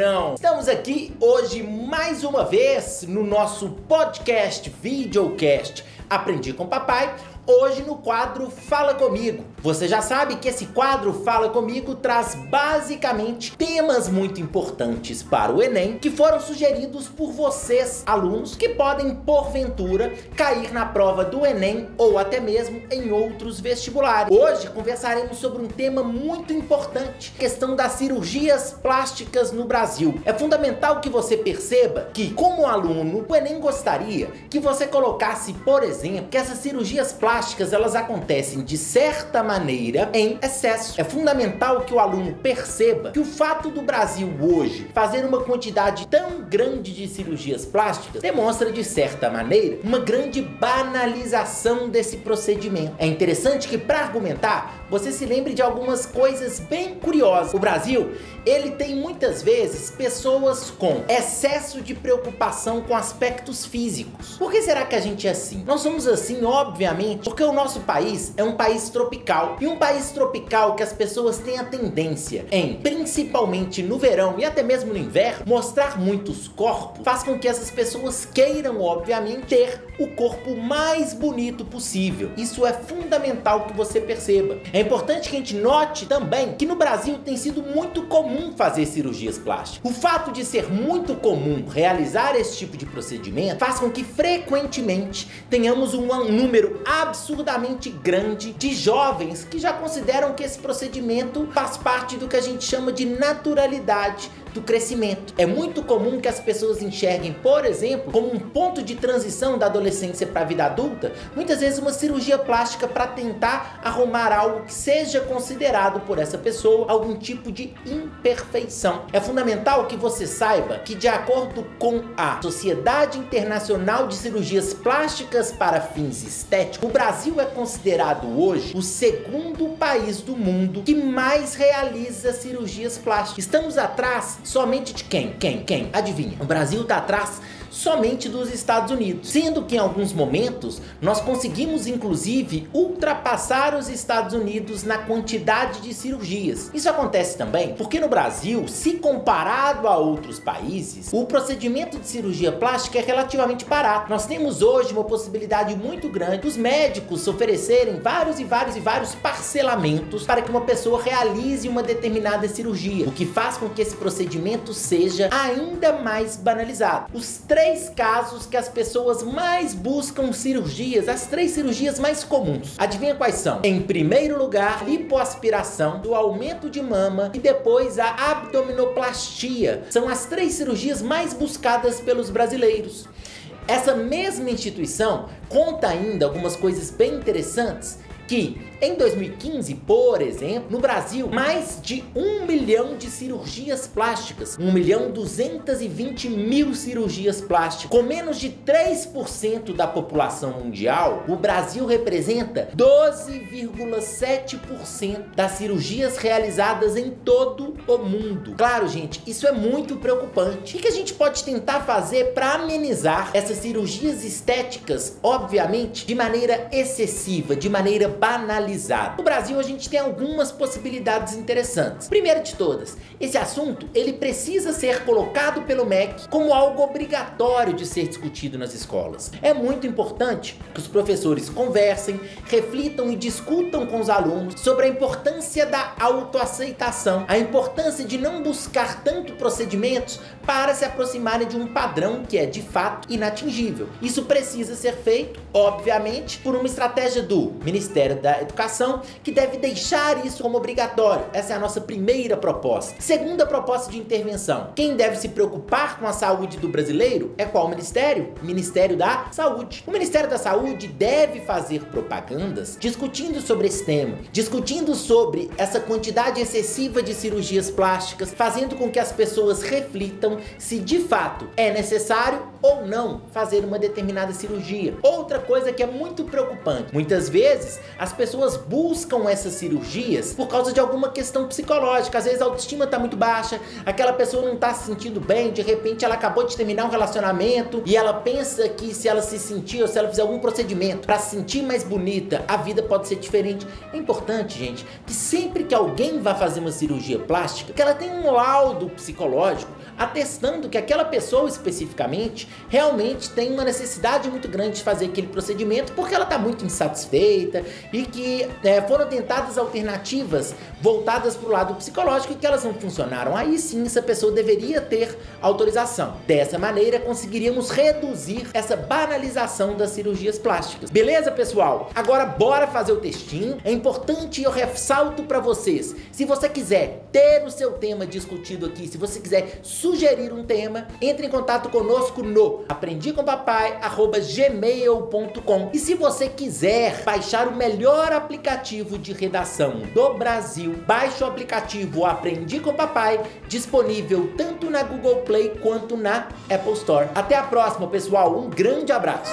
não? Estamos aqui hoje mais uma vez no nosso podcast, videocast Aprendi com Papai, hoje no quadro Fala Comigo. Você já sabe que esse quadro Fala Comigo traz basicamente temas muito importantes para o Enem que foram sugeridos por vocês, alunos, que podem, porventura, cair na prova do Enem ou até mesmo em outros vestibulares. Hoje conversaremos sobre um tema muito importante, questão das cirurgias plásticas no Brasil. É fundamental que você perceba que, como aluno, o Enem gostaria que você colocasse, por exemplo, que essas cirurgias plásticas elas acontecem de certa maneira em excesso. É fundamental que o aluno perceba que o fato do Brasil hoje fazer uma quantidade tão grande de cirurgias plásticas demonstra de certa maneira uma grande banalização desse procedimento. É interessante que para argumentar você se lembre de algumas coisas bem curiosas. O Brasil ele tem muitas vezes pessoas com excesso de preocupação com aspectos físicos. Por que será que a gente é assim? Nós somos assim, obviamente, porque o nosso país é um país tropical. E um país tropical que as pessoas têm a tendência em, principalmente no verão e até mesmo no inverno, mostrar muitos corpos, faz com que essas pessoas queiram, obviamente, ter o corpo mais bonito possível. Isso é fundamental que você perceba. É importante que a gente note também que no Brasil tem sido muito comum fazer cirurgias plásticas. O fato de ser muito comum realizar esse tipo de procedimento faz com que frequentemente tenhamos um número absurdamente grande de jovens que já consideram que esse procedimento faz parte do que a gente chama de naturalidade do crescimento. É muito comum que as pessoas enxerguem, por exemplo, como um ponto de transição da adolescência para a vida adulta, muitas vezes uma cirurgia plástica para tentar arrumar algo que seja considerado por essa pessoa algum tipo de imperfeição. É fundamental que você saiba que de acordo com a Sociedade Internacional de Cirurgias Plásticas para fins estéticos, o Brasil é considerado hoje o segundo país do mundo que mais realiza cirurgias plásticas. Estamos atrás somente de quem? Quem? Quem? Adivinha? O Brasil está atrás somente dos Estados Unidos, sendo que em alguns momentos nós conseguimos inclusive ultrapassar os Estados Unidos na quantidade de cirurgias. Isso acontece também porque no Brasil, se comparado a outros países, o procedimento de cirurgia plástica é relativamente barato. Nós temos hoje uma possibilidade muito grande dos médicos oferecerem vários e vários e vários parcelamentos para que uma pessoa realize uma determinada cirurgia, o que faz com que esse procedimento seja ainda mais banalizado. Os três três casos que as pessoas mais buscam cirurgias, as três cirurgias mais comuns. Adivinha quais são? Em primeiro lugar, lipoaspiração, do aumento de mama e depois a abdominoplastia. São as três cirurgias mais buscadas pelos brasileiros. Essa mesma instituição conta ainda algumas coisas bem interessantes que em 2015, por exemplo, no Brasil, mais de um milhão de cirurgias plásticas, 1 milhão 220 mil cirurgias plásticas, com menos de 3% da população mundial, o Brasil representa 12,7% das cirurgias realizadas em todo o mundo. Claro, gente, isso é muito preocupante. O que a gente pode tentar fazer para amenizar essas cirurgias estéticas, obviamente, de maneira excessiva, de maneira banalizada? No Brasil a gente tem algumas possibilidades interessantes. Primeiro de todas, esse assunto ele precisa ser colocado pelo MEC como algo obrigatório de ser discutido nas escolas. É muito importante que os professores conversem, reflitam e discutam com os alunos sobre a importância da autoaceitação, a importância de não buscar tanto procedimentos para se aproximarem de um padrão que é de fato inatingível. Isso precisa ser feito, obviamente, por uma estratégia do Ministério da Educação educação que deve deixar isso como obrigatório. Essa é a nossa primeira proposta. Segunda proposta de intervenção. Quem deve se preocupar com a saúde do brasileiro é qual ministério? Ministério da Saúde. O Ministério da Saúde deve fazer propagandas discutindo sobre esse tema, discutindo sobre essa quantidade excessiva de cirurgias plásticas, fazendo com que as pessoas reflitam se de fato é necessário ou não fazer uma determinada cirurgia. Outra coisa que é muito preocupante, muitas vezes as pessoas buscam essas cirurgias por causa de alguma questão psicológica. Às vezes a autoestima está muito baixa, aquela pessoa não está se sentindo bem, de repente ela acabou de terminar um relacionamento e ela pensa que se ela se sentir ou se ela fizer algum procedimento para se sentir mais bonita, a vida pode ser diferente. É importante, gente, que sempre que alguém vai fazer uma cirurgia plástica, que ela tenha um laudo psicológico atestando que aquela pessoa especificamente realmente tem uma necessidade muito grande de fazer aquele procedimento porque ela está muito insatisfeita e que é, foram tentadas alternativas voltadas para o lado psicológico e que elas não funcionaram. Aí sim, essa pessoa deveria ter autorização. Dessa maneira, conseguiríamos reduzir essa banalização das cirurgias plásticas. Beleza, pessoal? Agora bora fazer o textinho. É importante eu ressalto para vocês, se você quiser ter o seu tema discutido aqui, se você quiser sugerir um tema, entre em contato conosco no aprendicompapai@gmail.com. E se você quiser baixar o melhor aplicativo de redação do Brasil, baixe o aplicativo Aprendi com Papai, disponível tanto na Google Play quanto na Apple Store. Até a próxima, pessoal. Um grande abraço.